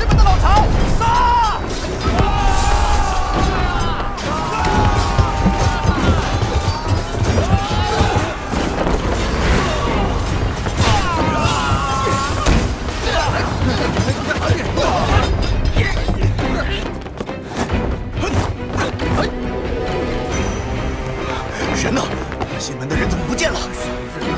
西们的老巢，杀！人呢？西门的人怎么不见了？人呢？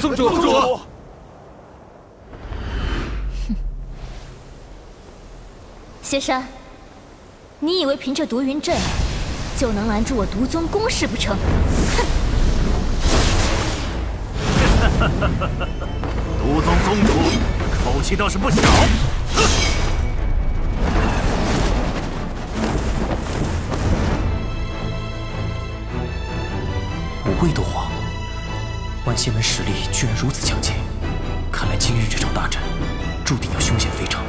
宗主，宗主！谢山，你以为凭这毒云阵就能拦住我毒宗攻势不成？哼！毒宗宗主口气倒是不小。五位斗皇，万仙门实力居然如此强劲，看来今日这场大战注定要凶险非常。